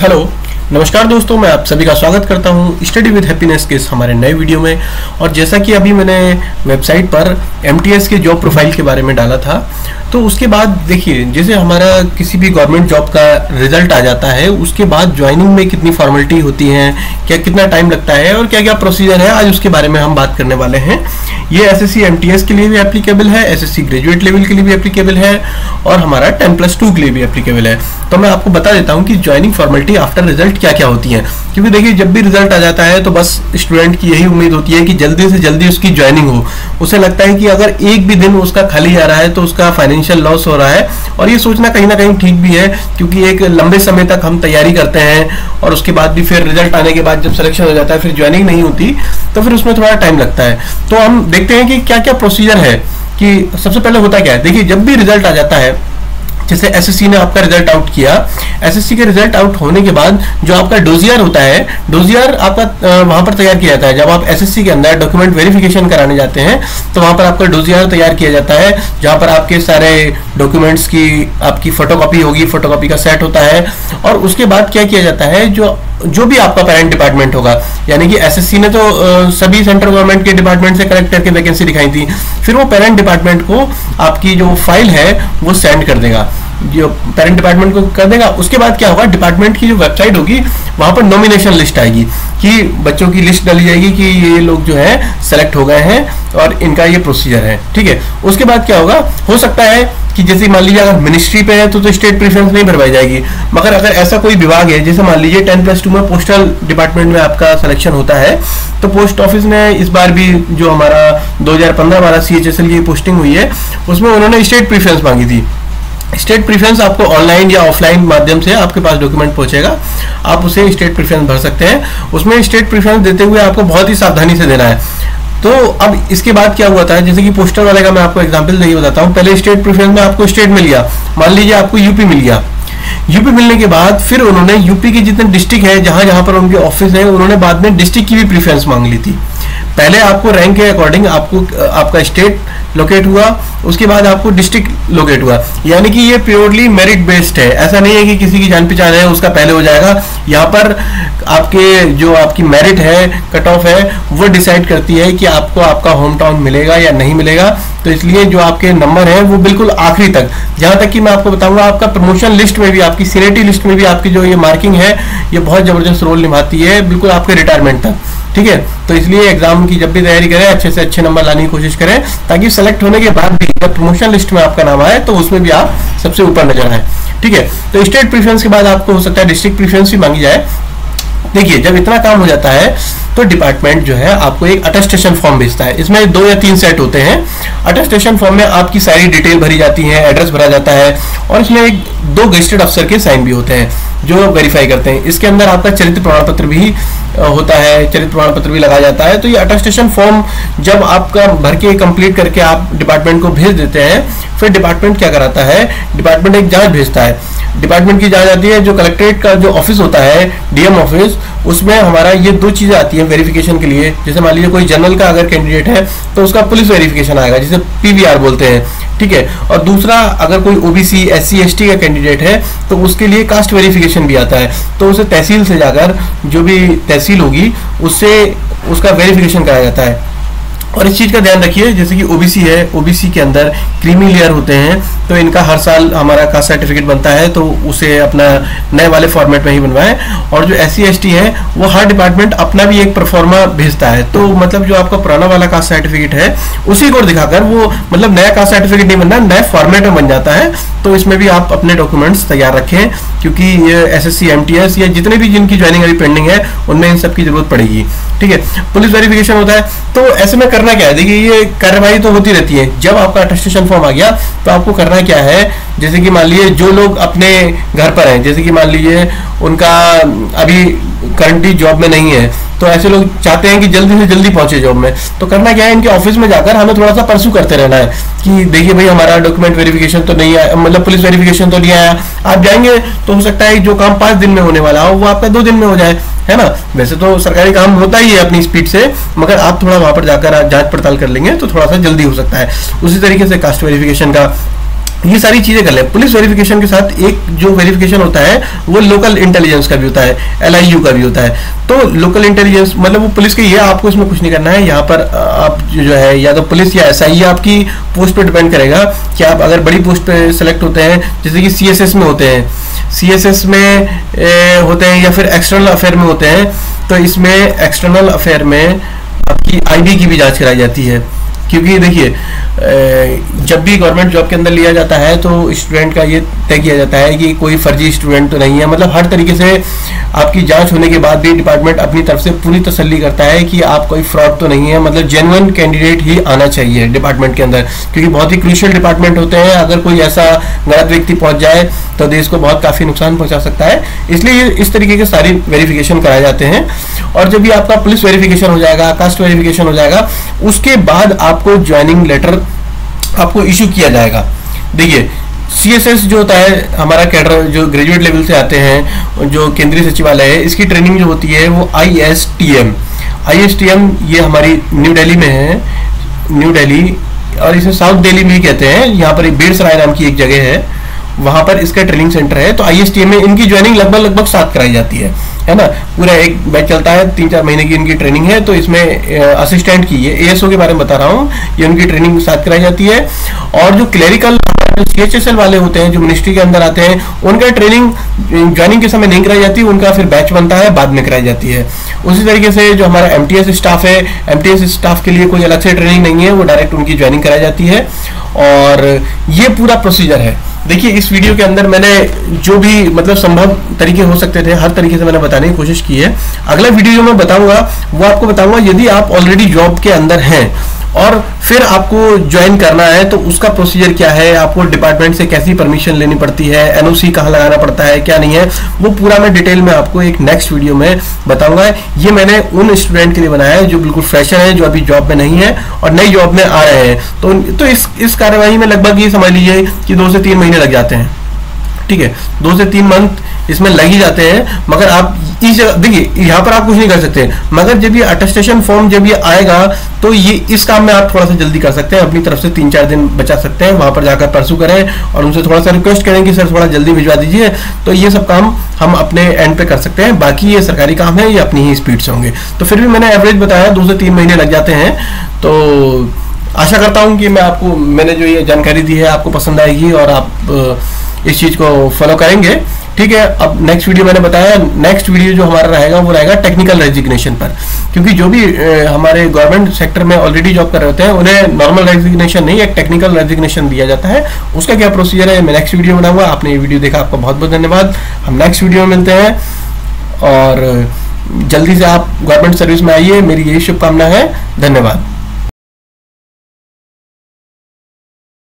Hello, नमस्कार दोस्तों, मैं आप सभी का स्वागत करता हूँ स्टडी विद हैप्पीनेस के इस हमारे नए वीडियो में। और जैसा कि अभी मैंने वेबसाइट पर एमटीएस के जॉब प्रोफ़ाइल के बारे में डाला था तो उसके बाद देखिए, जैसे हमारा किसी भी गवर्नमेंट जॉब का रिज़ल्ट आ जाता है, उसके बाद ज्वाइनिंग में कितनी फॉर्मेलिटी होती है, क्या कितना टाइम लगता है और क्या क्या प्रोसीजर है, आज उसके बारे में हम बात करने वाले हैं। ये एस एस के लिए भी एप्लीकेबल है एसएससी ग्रेजुएट लेवल के लिए भी एप्लीकेबल है और हमारा टेन प्लस टू के लिए भी एप्लीकेबल है। तो मैं आपको बता देता हूँ कि ज्वाइनिंग फॉर्मेलिटी आफ्टर रिज़ल्ट क्या क्या होती है। क्योंकि देखिए, जब भी रिज़ल्ट आ जाता है तो बस स्टूडेंट की यही उम्मीद होती है कि जल्दी से जल्दी उसकी ज्वाइनिंग हो। उसे लगता है कि अगर एक भी दिन उसका खाली जा रहा है तो उसका फाइनेंशियल लॉस हो रहा है और ये सोचना कहीं ना कहीं ठीक भी है, क्योंकि एक लंबे समय तक हम तैयारी करते हैं और उसके बाद भी फिर रिज़ल्ट आने के बाद जब सिलेक्शन हो जाता है, फिर ज्वाइनिंग नहीं होती तो फिर उसमें थोड़ा टाइम लगता है। तो हम देखते हैं कि क्या क्या प्रोसीजर है कि सबसे पहले होता क्या है? देखिए, जब भी रिज़ल्ट आ जाता है जैसे एसएससी ने आपका रिज़ल्ट आउट किया। एसएससी के रिज़ल्ट आउट होने के बाद जो आपका डोजियर होता है डोजियर आपका वहाँ पर तैयार किया जाता है। जब आप एसएससी के अंदर डॉक्यूमेंट वेरिफिकेशन कराने जाते हैं तो वहाँ पर आपका डोजियर तैयार किया जाता है जहाँ पर आपके सारे डॉक्यूमेंट्स की आपकी फोटोकॉपी होगी फोटोकॉपी का सेट होता है। और उसके बाद क्या किया जाता है जो जो भी आपका पेरेंट डिपार्टमेंट होगा यानी कि एसएससी ने तो आ, सभी सेंट्रल गवर्नमेंट के डिपार्टमेंट से कलेक्ट करके वैकेंसी दिखाई थी फिर वो पेरेंट डिपार्टमेंट को आपकी जो फ़ाइल है वो सेंड कर देगा। जो पेरेंट डिपार्टमेंट को कर देगा उसके बाद क्या होगा डिपार्टमेंट की जो वेबसाइट होगी वहाँ पर नॉमिनेशन लिस्ट आएगी कि बच्चों की लिस्ट डाली जाएगी कि ये लोग जो है सेलेक्ट हो गए हैं और इनका ये प्रोसीजर है ठीक है? उसके बाद क्या होगा हो सकता है कि जैसे मान लीजिए अगर मिनिस्ट्री पे है तो, तो स्टेट प्रेफरेंस नहीं भरवाई जाएगी। मगर अगर ऐसा कोई विभाग है जैसे मान लीजिए टेन प्लस टू में पोस्टल डिपार्टमेंट में आपका सिलेक्शन होता है तो पोस्ट ऑफ़िस ने इस बार भी जो हमारा 2015 वाला सी की पोस्टिंग हुई है उसमें उन्होंने स्टेट प्रेफरेंस मांगी थी। स्टेट प्रेफरेंस आपको ऑनलाइन या ऑफलाइन माध्यम से आपके पास डॉक्यूमेंट पहुंचेगा। आप उसे स्टेट प्रेफरेंस भर सकते हैं। उसमें स्टेट प्रेफरेंस देते हुए आपको बहुत ही सावधानी से देना है। तो अब इसके बाद क्या हुआ था? जैसे कि पोस्टर वाले का मैं आपको एग्जांपल नहीं बताता हूँ। पहले स्टेट प्रेफरेंस में आपको स्टेट मिल गया। मान लीजिए आपको यूपी मिल गया। यूपी मिलने के बाद फिर उन्होंने यूपी के जितने डिस्ट्रिक्ट है, जहाँ जहाँ पर उनके ऑफ़िस है, उन्होंने बाद में डिस्ट्रिक्ट की भी प्रेफरेंस मांग ली थी। पहले आपको रैंक के अकॉर्डिंग आपको, आपका स्टेट लोकेट हुआ। उसके बाद आपको डिस्ट्रिक्ट लोकेट हुआ। यानी कि ये प्योरली मेरिट बेस्ड है। ऐसा नहीं है कि किसी की जान पहचान है, उसका पहले हो जाएगा। यहाँ पर आपके जो आपकी मेरिट है कट ऑफ़ है, वो डिसाइड करती है कि आपको आपका होम टाउन मिलेगा या नहीं मिलेगा। तो इसलिए जो आपके नंबर है, वो बिल्कुल आखिरी तक। जहाँ तक कि मैं आपको बताऊँगा, आपका प्रमोशन लिस्ट में भी, आपकी सीनियरिटी लिस्ट में भी आपकी जो ये मार्किंग है, ये बहुत ज़बरदस्त रोल निभाती है, बिल्कुल आपके रिटायरमेंट तक। ठीक है? तो इसलिए एग्ज़ाम की जब भी तैयारी करें, अच्छे से अच्छे नंबर लाने की कोशिश करें, ताकि सेलेक्ट होने के बाद भी जब प्रमोशन लिस्ट में आपका नाम आए तो उसमें भी आप सबसे ऊपर नज़र आए ठीक है? तो स्टेट प्रीफरेंस के बाद आपको हो सकता है डिस्ट्रिक्ट प्रीफरेंस भी मांगी जाए। देखिए, जब इतना काम हो जाता है तो डिपार्टमेंट जो है आपको एक अटेस्टेशन फॉर्म भेजता है। इसमें दो या तीन सेट होते हैं। अटेस्टेशन फॉर्म में आपकी सारी डिटेल भरी जाती है एड्रेस भरा जाता है, और इसमें एक दो गजिस्टेड अफसर के साइन भी होते हैं, जो वेरीफाई करते हैं। इसके अंदर आपका चरित्र प्रमाण पत्र भी होता है, चरित्र प्रमाण पत्र भी लगाया जाता है तो ये अटेस्टेशन फॉर्म जब आपका भर के कंप्लीट करके आप डिपार्टमेंट को भेज देते हैं, फिर डिपार्टमेंट क्या कराता है? डिपार्टमेंट एक जाँच भेजता है। डिपार्टमेंट की जाँच आती है, जो कलेक्ट्रेट का जो ऑफ़िस होता है डीएम ऑफ़िस उसमें हमारा ये दो चीज़ें आती हैं वेरिफिकेशन के लिए। जैसे मान लीजिए कोई जनरल का अगर कैंडिडेट है तो उसका पुलिस वेरिफिकेशन आएगा, जिसे पीवीआर बोलते हैं, ठीक है? और दूसरा, अगर कोई ओबीसी एस सी का कैंडिडेट है तो उसके लिए कास्ट वेरिफिकेशन भी आता है। तो उसे तहसील से जाकर, जो भी तहसील होगी उससे उसका वेरिफिकेशन कराया जाता है। और इस चीज़ का ध्यान रखिए, जैसे कि ओबीसी है ओबीसी के अंदर क्रीमी लेयर होते हैं तो इनका हर साल हमारा कास्ट सर्टिफिकेट बनता है तो उसे अपना नए वाले फॉर्मेट में ही बनवाएँ। और जो एस सी है, वो हर डिपार्टमेंट अपना भी एक परफॉर्मा भेजता है। तो मतलब जो आपका पुराना वाला कास्ट सर्टिफिकेट है, उसी को दिखाकर वो मतलब नया कास्ट सर्टिफिकेट नहीं बनना नए फॉर्मेट में बन जाता है। तो इसमें भी आप अपने डॉक्यूमेंट्स तैयार रखें, क्योंकि एस एस या जितने भी जिनकी ज्वाइनिंग अभी पेंडिंग है, उनमें इन सब की ज़रूरत पड़ेगी। ठीक है, पुलिस वेरिफिकेशन होता है। तो ऐसे में करना क्या है? देखिए, ये कार्यवाही तो होती रहती है। जब आपका अटेस्टेशन फॉर्म आ गया तो आपको करना क्या है? जैसे कि मान लीजिए, जो लोग अपने घर पर हैं, जैसे कि मान लीजिए, उनका अभी करंटली जॉब में नहीं है तो ऐसे लोग चाहते हैं कि जल्दी से जल्दी पहुँचे जॉब में। तो करना क्या है, इनके ऑफ़िस में जाकर हमें थोड़ा सा परसू करते रहना है कि देखिए भाई, हमारा डॉक्यूमेंट वेरिफिकेशन तो नहीं आया मतलब पुलिस वेरिफिकेशन तो नहीं आया। आप जाएँगे तो हो सकता है जो काम पाँच दिन में होने वाला हो, वो आपका दो दिन में हो जाए, है ना? वैसे तो सरकारी काम होता ही है अपनी स्पीड से, मगर आप थोड़ा वहाँ पर जाकर जाँच पड़ताल कर लेंगे तो थोड़ा सा जल्दी हो सकता है। उसी तरीके से कास्ट वेरिफिकेशन का ये सारी चीज़ें कर ले। पुलिस वेरिफिकेशन के साथ एक जो वेरिफिकेशन होता है वो लोकल इंटेलिजेंस का भी होता है एलआईयू का भी होता है। तो लोकल इंटेलिजेंस मतलब वो पुलिस के ये आपको इसमें कुछ नहीं करना है। यहाँ पर आप जो है या तो पुलिस या एस आई आपकी पोस्ट पे डिपेंड करेगा कि आप अगर बड़ी पोस्ट पे सेलेक्ट होते हैं जैसे कि सी में होते हैं। सी में ए, होते हैं या फिर एक्सटर्नल अफेयर में होते हैं तो इसमें एक्सटर्नल अफेयर में आपकी आईडी की भी जाँच कराई जाती है। क्योंकि देखिए जब भी गवर्नमेंट जॉब के अंदर लिया जाता है तो स्टूडेंट का ये तय किया जाता है कि कोई फर्जी स्टूडेंट तो नहीं है। मतलब हर तरीके से आपकी जाँच होने के बाद भी डिपार्टमेंट अपनी तरफ़ से पूरी तसल्ली करता है कि आप कोई फ्रॉड तो नहीं है। मतलब जेनुअन कैंडिडेट ही आना चाहिए डिपार्टमेंट के अंदर। क्योंकि बहुत ही क्रूशियल डिपार्टमेंट होते हैं। अगर कोई ऐसा गलत व्यक्ति पहुँच जाए तो देश को बहुत काफ़ी नुकसान पहुँचा सकता है। इसलिए इस तरीके के सारी वेरिफिकेशन कराए जाते हैं। और जब भी आपका पुलिस वेरिफिकेशन हो जाएगा कास्ट वेरिफिकेशन हो जाएगा, उसके बाद आपको ज्वाइनिंग लेटर आपको इशू किया जाएगा। देखिए सी एस एस जो होता है, हमारा कैडर जो ग्रेजुएट लेवल से आते हैं, जो केंद्रीय सचिवालय है, इसकी ट्रेनिंग जो होती है, वो I S T M I S T M ये हमारी न्यू दिल्ली में है न्यू दिल्ली और इसे साउथ दिल्ली में कहते हैं, यहाँ पर बेर सराय नाम की एक जगह है, वहाँ पर इसका ट्रेनिंग सेंटर है तो आई एस टी एम में इनकी ज्वाइनिंग लगभग लगभग सात कराई जाती है है ना? पूरा एक बैच चलता है तीन चार महीने की इनकी ट्रेनिंग है तो इसमें असिस्टेंट की, ये एएसओ के बारे में बता रहा हूँ, ये उनकी ट्रेनिंग साथ कराई जाती है, और जो क्लेरिकल सी वाले होते हैं, जो मिनिस्ट्री के अंदर आते हैं, उनका ट्रेनिंग ज्वाइनिंग के समय नहीं कराई जाती, उनका फिर बैच बनता है, बाद में कराई जाती है। उसी तरीके से जो हमारा एम स्टाफ है एम स्टाफ के लिए कोई अलग से ट्रेनिंग नहीं है, वो डायरेक्ट उनकी ज्वाइनिंग कराई जाती है। और ये पूरा प्रोसीजर है। देखिए, इस वीडियो के अंदर मैंने जो भी मतलब संभव तरीके हो सकते थे, हर तरीके से मैंने बताने की कोशिश की है। अगला वीडियो जो मैं बताऊँगा, वो आपको बताऊँगा, यदि आप ऑलरेडी जॉब के अंदर हैं और फिर आपको ज्वाइन करना है तो उसका प्रोसीजर क्या है? आपको डिपार्टमेंट से कैसी परमिशन लेनी पड़ती है? एनओसी कहाँ लगाना पड़ता है, क्या नहीं है? वो पूरा मैं डिटेल में आपको एक नेक्स्ट वीडियो में बताऊँगा। ये मैंने उन स्टूडेंट के लिए बनाया है, जो बिल्कुल फ्रेशर है, जो अभी जॉब में नहीं है और नई जॉब में आ रहे हैं। तो तो इस इस कार्यवाही में लगभग ये समझ लीजिए कि दो से तीन महीने लग जाते हैं। ठीक है, दो से तीन मंथ इसमें लग ही जाते हैं, मगर आप इस जगह, देखिए, यहाँ पर आप कुछ नहीं कर सकते, मगर जब ये अटेस्टेशन फॉर्म जब ये आएगा तो ये इस काम में आप थोड़ा सा जल्दी कर सकते हैं, अपनी तरफ़ से तीन चार दिन बचा सकते हैं, वहाँ पर जाकर परसू करें और उनसे थोड़ा सा रिक्वेस्ट करें कि, सर, थोड़ा जल्दी भिजवा दीजिए। तो ये सब काम हम अपने एंड पे कर सकते हैं, बाकी ये सरकारी काम है, ये अपनी ही स्पीड से होंगे। तो फिर भी मैंने एवरेज बताया, दो से तीन महीने लग जाते हैं तो आशा करता हूँ कि मैं आपको, मैंने जो ये जानकारी दी है, आपको पसंद आएगी और आप इस चीज़ को फॉलो करेंगे। ठीक है, अब नेक्स्ट वीडियो मैंने बताया नेक्स्ट वीडियो जो हमारा रहेगा, वो रहेगा टेक्निकल रेजिग्नेशन पर। क्योंकि जो भी हमारे गवर्नमेंट सेक्टर में ऑलरेडी जॉब कर रहे होते हैं, उन्हें नॉर्मल रेजिग्नेशन नहीं, एक टेक्निकल रेजिग्नेशन दिया जाता है। उसका क्या प्रोसीजर है, मैं नेक्स्ट वीडियो बनाऊँगा। आपने ये वीडियो देखा, आपका बहुत बहुत धन्यवाद। हम नेक्स्ट वीडियो में मिलते हैं। और जल्दी से आप गवर्नमेंट सर्विस में आइए। मेरी यही शुभकामना है। धन्यवाद।